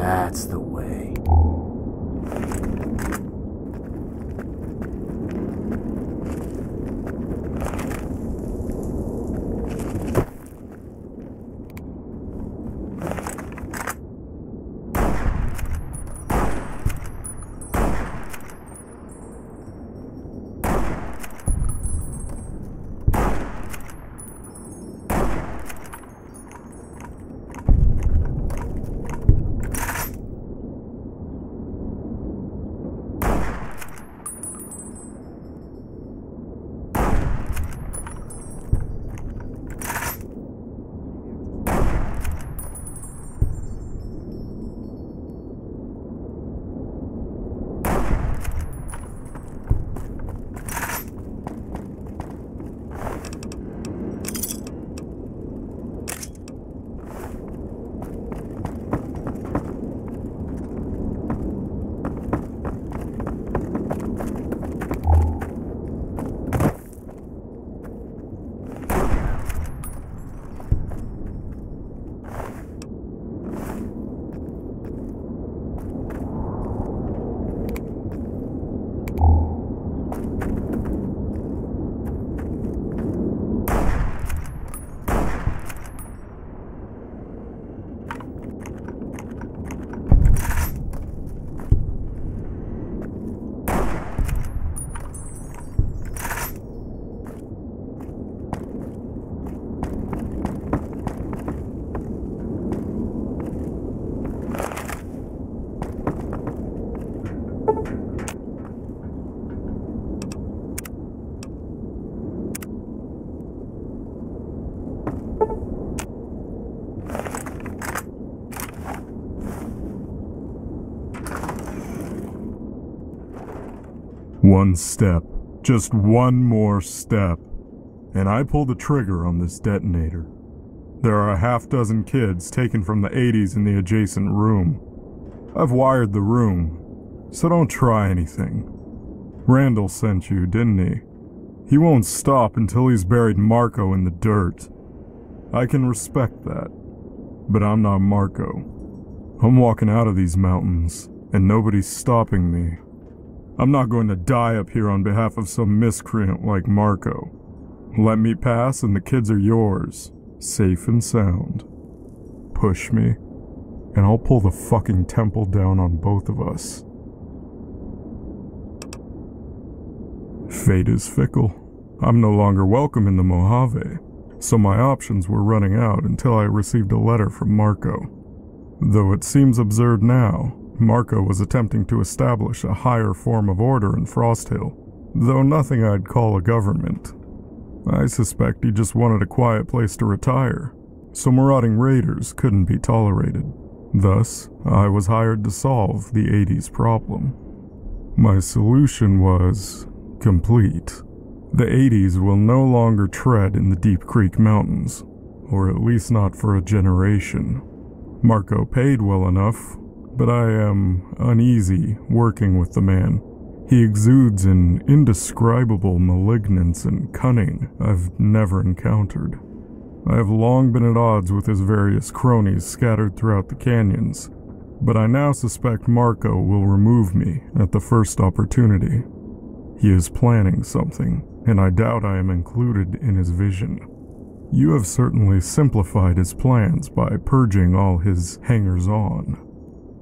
That's the way. One step, just one more step, and I pull the trigger on this detonator. There are a half dozen kids taken from the 80s in the adjacent room. I've wired the room, so don't try anything. Randall sent you, didn't he? He won't stop until he's buried Marko in the dirt. I can respect that, but I'm not Marko. I'm walking out of these mountains, and nobody's stopping me. I'm not going to die up here on behalf of some miscreant like Marko. Let me pass and the kids are yours, safe and sound. Push me, and I'll pull the fucking temple down on both of us. Fate is fickle. I'm no longer welcome in the Mojave, so my options were running out until I received a letter from Marko. Though it seems absurd now, Marko was attempting to establish a higher form of order in Frost Hill, though nothing I'd call a government. I suspect he just wanted a quiet place to retire, so marauding raiders couldn't be tolerated. Thus, I was hired to solve the 80s problem. My solution was complete. The 80s will no longer tread in the Deep Creek Mountains, or at least not for a generation. Marko paid well enough, but I am uneasy working with the man. He exudes an indescribable malignance and cunning I've never encountered. I have long been at odds with his various cronies scattered throughout the canyons, but I now suspect Marko will remove me at the first opportunity. He is planning something, and I doubt I am included in his vision. You have certainly simplified his plans by purging all his hangers on.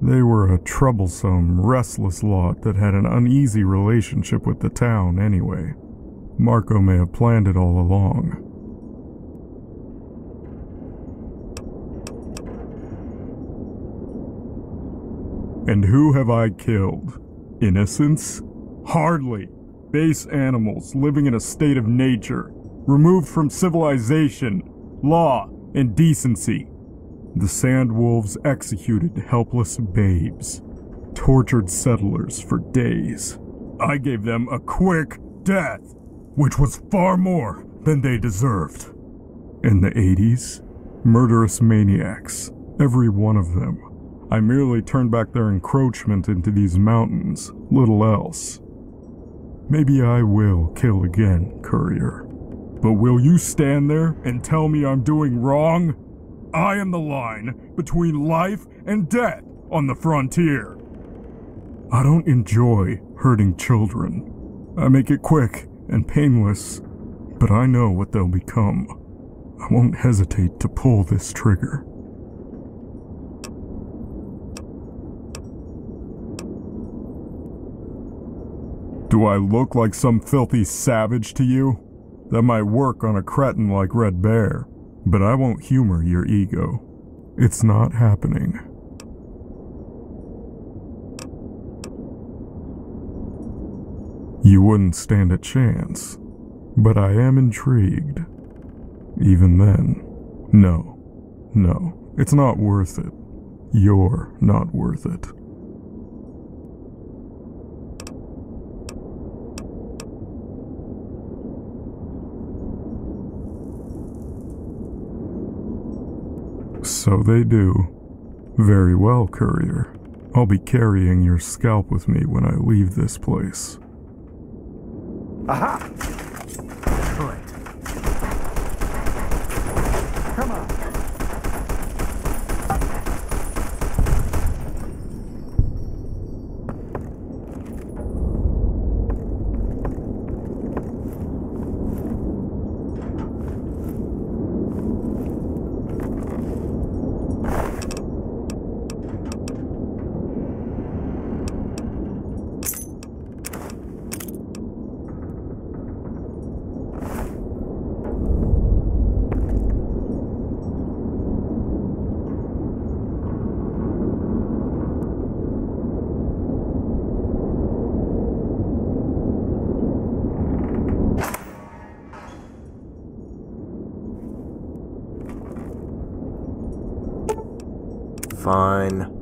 They were a troublesome, restless lot that had an uneasy relationship with the town anyway. Marko may have planned it all along. And who have I killed? Innocents? Hardly. Base animals living in a state of nature, removed from civilization, law, and decency. The sand wolves executed helpless babes, tortured settlers for days. I gave them a quick death, which was far more than they deserved. In the 80s, murderous maniacs, every one of them. I merely turned back their encroachment into these mountains, little else. Maybe I will kill again, Courier. But will you stand there and tell me I'm doing wrong? I am the line between life and death. on the frontier. I don't enjoy hurting children. I make it quick and painless, but I know what they'll become. I won't hesitate to pull this trigger. Do I look like some filthy savage to you? That might work on a cretin like Red Bear, but I won't humor your ego. It's not happening. You wouldn't stand a chance, but I am intrigued. Even then, no, no, it's not worth it. You're not worth it. So they do. Very well, courier. I'll be carrying your scalp with me when I leave this place. Aha! Fine.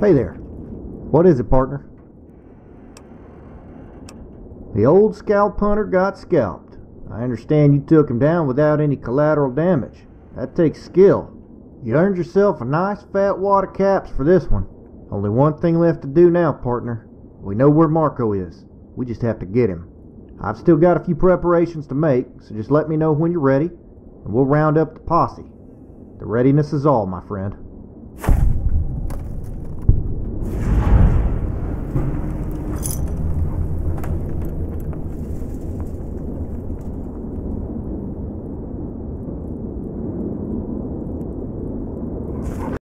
Hey there. What is it, partner? The old scalp hunter got scalped. I understand you took him down without any collateral damage. That takes skill. You earned yourself a nice fat wad of caps for this one. Only one thing left to do now, partner. We know where Marko is. We just have to get him. I've still got a few preparations to make, so just let me know when you're ready, and we'll round up the posse. The readiness is all, my friend.